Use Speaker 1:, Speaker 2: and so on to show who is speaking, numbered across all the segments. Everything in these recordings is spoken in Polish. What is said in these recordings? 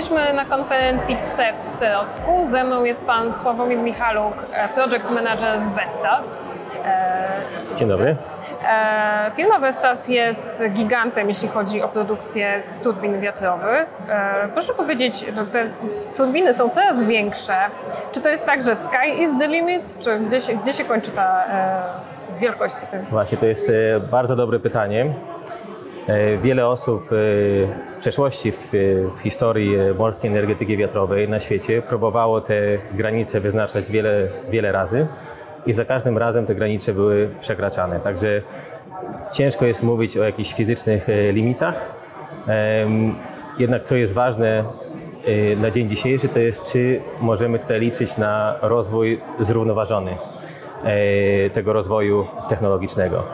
Speaker 1: Jesteśmy na konferencji PSEF w Syrocku. Ze mną jest pan Sławomir Michaluk, e, project manager w Vestas.
Speaker 2: E, Dzień dobry.
Speaker 1: E, firma Vestas jest gigantem, jeśli chodzi o produkcję turbin wiatrowych. Proszę powiedzieć, no te turbiny są coraz większe. Czy to jest tak, że sky is the limit, czy gdzie się, gdzie się kończy ta wielkość tych?
Speaker 2: Właśnie, to jest bardzo dobre pytanie. E, wiele osób e, w przeszłości, w, w, historii morskiej energetyki wiatrowej na świecie próbowało te granice wyznaczać wiele, wiele razy i za każdym razem te granice były przekraczane. Także ciężko jest mówić o jakichś fizycznych e, limitach. Jednak co jest ważne na dzień dzisiejszy, to jest czy możemy tutaj liczyć na rozwój zrównoważony tego rozwoju technologicznego.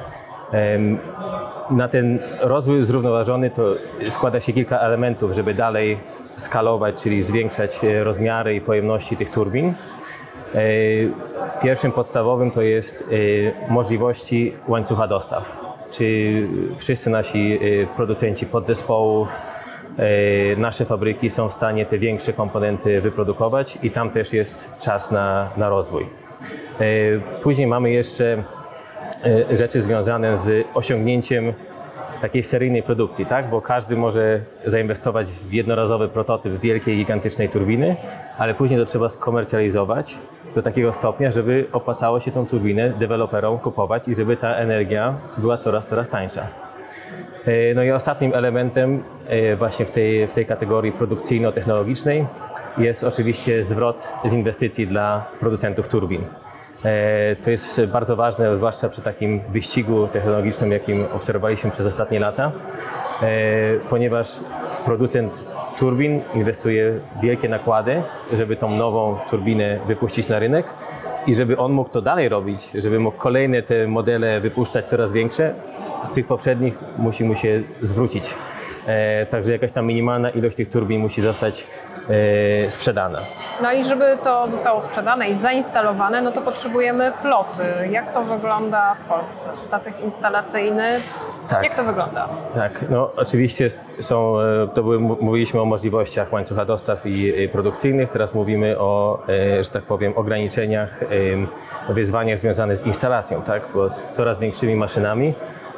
Speaker 2: Na ten rozwój zrównoważony to składa się kilka elementów, żeby dalej skalować, czyli zwiększać e, rozmiary i pojemności tych turbin. E, pierwszym podstawowym to jest e, możliwości łańcucha dostaw. Czy wszyscy nasi producenci podzespołów, nasze fabryki są w stanie te większe komponenty wyprodukować i tam też jest czas na, na rozwój. Później mamy jeszcze rzeczy związane z osiągnięciem takiej seryjnej produkcji, tak? bo każdy może zainwestować w jednorazowy prototyp wielkiej, gigantycznej turbiny, ale później to trzeba skomercjalizować do takiego stopnia, żeby opłacało się tą turbinę deweloperom kupować i żeby ta energia była coraz, coraz tańsza. E, no i ostatnim elementem e, właśnie w tej, w tej kategorii produkcyjno-technologicznej jest oczywiście zwrot z inwestycji dla producentów turbin. E, to jest bardzo ważne, zwłaszcza przy takim wyścigu technologicznym, jakim obserwowaliśmy przez ostatnie lata, e, ponieważ producent turbin inwestuje wielkie nakłady, żeby tą nową turbinę wypuścić na rynek i żeby on mógł to dalej robić, żeby mógł kolejne te modele wypuszczać coraz większe, z tych poprzednich musi mu się zwrócić. E, także jakaś tam minimalna ilość tych turbin musi zostać e, sprzedana.
Speaker 1: No i żeby to zostało sprzedane i zainstalowane, no to potrzebujemy floty. Jak to wygląda w Polsce? Statek instalacyjny? Tak. Jak to wygląda?
Speaker 2: Tak, no oczywiście są, e, to były, mówiliśmy o możliwościach łańcucha dostaw i produkcyjnych, teraz mówimy o, że tak powiem, ograniczeniach, wyzwaniach związanych z instalacją, tak? Bo z coraz większymi maszynami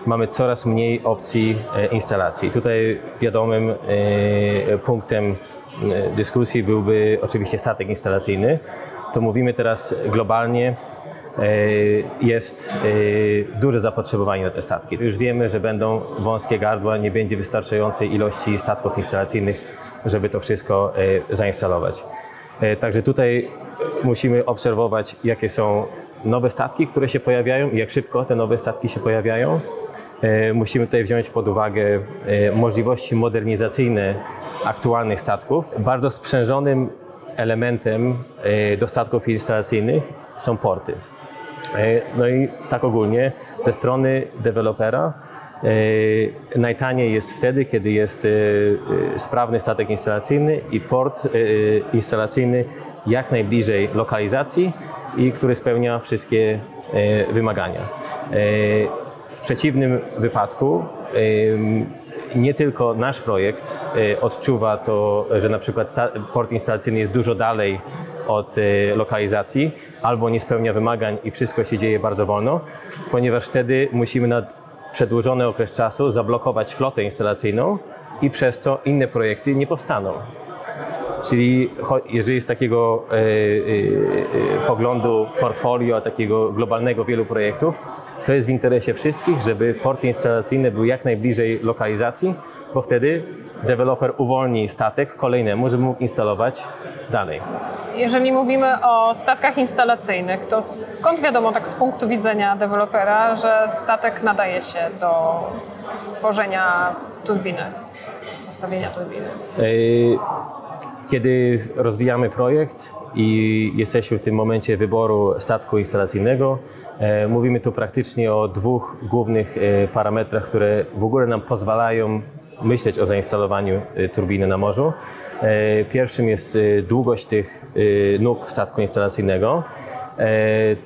Speaker 2: mamy coraz mniej opcji e, instalacji. Tutaj wiadomym e, punktem e, dyskusji byłby oczywiście statek instalacyjny. To mówimy teraz globalnie, jest duże zapotrzebowanie na te statki. Już wiemy, że będą wąskie gardła, nie będzie wystarczającej ilości statków instalacyjnych, żeby to wszystko zainstalować. Także tutaj musimy obserwować, jakie są nowe statki, które się pojawiają i jak szybko te nowe statki się pojawiają. E, musimy tutaj wziąć pod uwagę e, możliwości modernizacyjne aktualnych statków. Bardzo sprzężonym elementem e, do statków instalacyjnych są porty. No i tak ogólnie ze strony dewelopera najtaniej jest wtedy, kiedy jest sprawny statek instalacyjny i port instalacyjny jak najbliżej lokalizacji i który spełnia wszystkie wymagania. W przeciwnym wypadku nie tylko nasz projekt e, odczuwa to, że na przykład port instalacyjny jest dużo dalej od e, lokalizacji albo nie spełnia wymagań i wszystko się dzieje bardzo wolno, ponieważ wtedy musimy na przedłużony okres czasu zablokować flotę instalacyjną i przez to inne projekty nie powstaną. Czyli jeżeli z takiego e, e, poglądu portfolio, takiego globalnego wielu projektów, to jest w interesie wszystkich, żeby porty instalacyjne były jak najbliżej lokalizacji, bo wtedy deweloper uwolni statek kolejnemu, żeby mógł instalować dalej.
Speaker 1: Jeżeli mówimy o statkach instalacyjnych, to skąd wiadomo tak z punktu widzenia dewelopera, że statek nadaje się do stworzenia turbiny, postawienia turbiny?
Speaker 2: Kiedy rozwijamy projekt i jesteśmy w tym momencie wyboru statku instalacyjnego, e, mówimy tu praktycznie o dwóch głównych e, parametrach, które w ogóle nam pozwalają myśleć o zainstalowaniu e, turbiny na morzu. Pierwszym jest długość tych nóg statku instalacyjnego.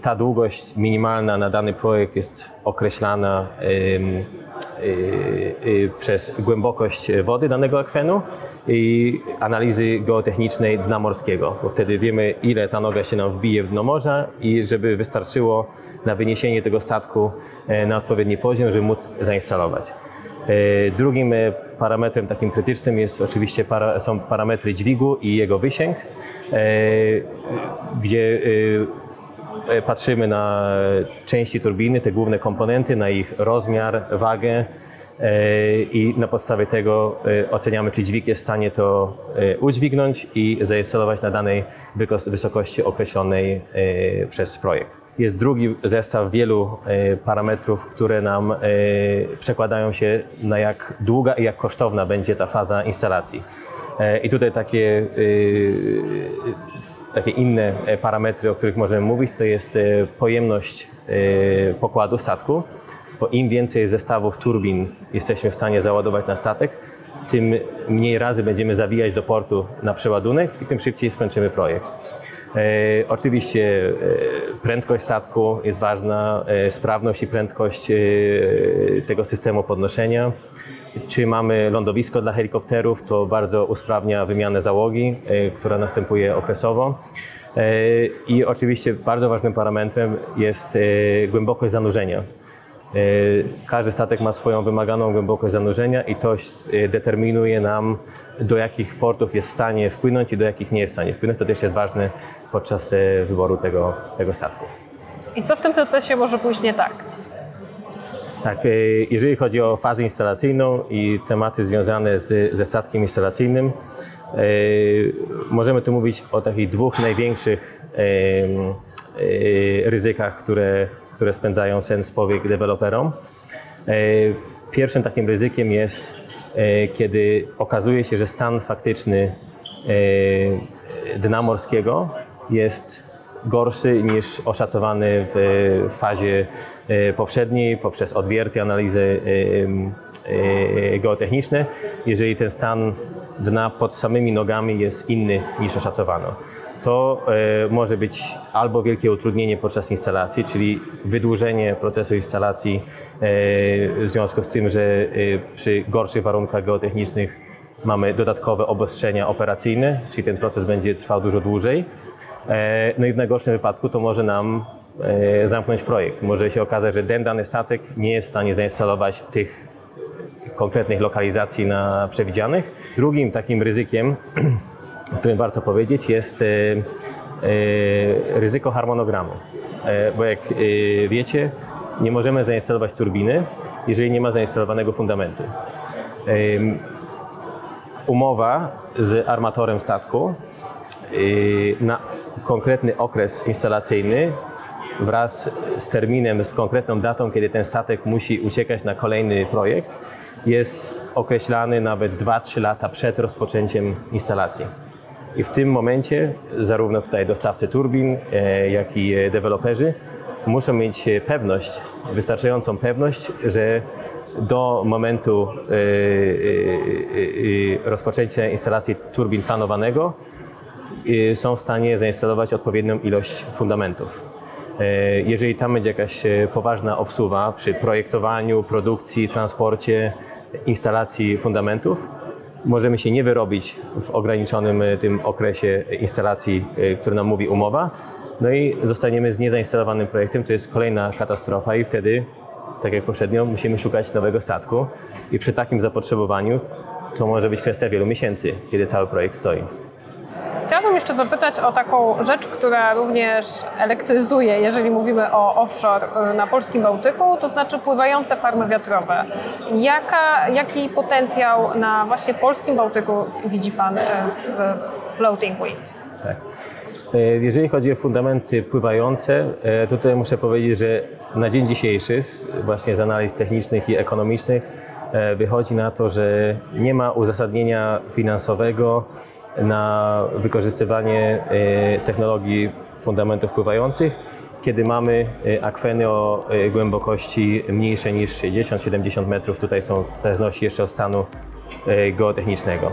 Speaker 2: Ta długość minimalna na dany projekt jest określana przez głębokość wody danego akwenu i analizy geotechnicznej dna morskiego, bo wtedy wiemy, ile ta noga się nam wbije w dno morza i żeby wystarczyło na wyniesienie tego statku na odpowiedni poziom, żeby móc zainstalować. Drugim parametrem takim krytycznym jest oczywiście para, są parametry dźwigu i jego wysięg, gdzie E, patrzymy na części turbiny, te główne komponenty, na ich rozmiar, wagę e, i na podstawie tego e, oceniamy, czy dźwig jest w stanie to udźwignąć i zainstalować na danej wysokości określonej przez projekt. Jest drugi zestaw wielu parametrów, które nam przekładają się na jak długa i jak kosztowna będzie ta faza instalacji. I tutaj takie takie inne e, parametry, o których możemy mówić, to jest e, pojemność e, pokładu statku, bo im więcej zestawów turbin jesteśmy w stanie załadować na statek, tym mniej razy będziemy zawijać do portu na przeładunek i tym szybciej skończymy projekt. Oczywiście prędkość statku jest ważna, sprawność i prędkość tego systemu podnoszenia. Czy mamy lądowisko dla helikopterów, to bardzo usprawnia wymianę załogi, która następuje okresowo. I oczywiście bardzo ważnym parametrem jest głębokość zanurzenia. Każdy statek ma swoją wymaganą głębokość zanurzenia i to determinuje nam, do jakich portów jest w stanie wpłynąć i do jakich nie jest w stanie wpłynąć. To też jest ważne podczas wyboru tego, tego statku.
Speaker 1: I co w tym procesie może pójść nie tak?
Speaker 2: Tak, e, jeżeli chodzi o fazę instalacyjną i tematy związane z, ze statkiem instalacyjnym, e, możemy tu mówić o takich dwóch największych e, ryzykach, które, które spędzają sens powiek deweloperom. Pierwszym takim ryzykiem jest, kiedy okazuje się, że stan faktyczny dna morskiego jest gorszy niż oszacowany w fazie e, poprzedniej poprzez odwierty, analizy e, e, geotechniczne, jeżeli ten stan dna pod samymi nogami jest inny niż oszacowano. To może być albo wielkie utrudnienie podczas instalacji, czyli wydłużenie procesu instalacji w związku z tym, że przy gorszych warunkach geotechnicznych mamy dodatkowe obostrzenia operacyjne, czyli ten proces będzie trwał dużo dłużej. E, no i w najgorszym wypadku to może nam e, zamknąć projekt. Może się okazać, że ten dany statek nie jest w stanie zainstalować tych konkretnych lokalizacji na przewidzianych. Drugim takim ryzykiem, o którym warto powiedzieć, jest e, ryzyko harmonogramu. Bo jak wiecie, nie możemy zainstalować turbiny, jeżeli nie ma zainstalowanego fundamentu. Umowa z armatorem statku na konkretny okres instalacyjny wraz z terminem, z konkretną datą, kiedy ten statek musi uciekać na kolejny projekt, jest określany nawet 2-3 lata przed rozpoczęciem instalacji. I w tym momencie zarówno tutaj dostawcy turbin, e, jak i deweloperzy muszą mieć pewność, wystarczającą pewność, że do momentu e, e, rozpoczęcia instalacji turbin planowanego są w stanie zainstalować odpowiednią ilość fundamentów. E, jeżeli tam będzie jakaś e, poważna obsuwa przy projektowaniu, produkcji, transporcie, instalacji fundamentów, możemy się nie wyrobić w ograniczonym tym okresie instalacji, który nam mówi umowa, no i zostaniemy z niezainstalowanym projektem, to jest kolejna katastrofa i wtedy, tak jak poprzednio, musimy szukać nowego statku i przy takim zapotrzebowaniu to może być kwestia wielu miesięcy, kiedy cały projekt stoi.
Speaker 1: Chciałabym jeszcze zapytać o taką rzecz, która również elektryzuje, jeżeli mówimy o offshore y, na polskim Bałtyku, to znaczy pływające farmy wiatrowe. Jaka, jaki potencjał na właśnie polskim Bałtyku widzi Pan y, w, floating wind?
Speaker 2: Tak. E, jeżeli chodzi o fundamenty pływające, e, tutaj muszę powiedzieć, że na dzień dzisiejszy, właśnie z analiz technicznych i ekonomicznych, e, wychodzi na to, że nie ma uzasadnienia finansowego na wykorzystywanie e, technologii fundamentów pływających, kiedy mamy e, akweny o głębokości mniejsze niż 60-70 metrów. Tutaj są w zależności jeszcze od stanu geotechnicznego.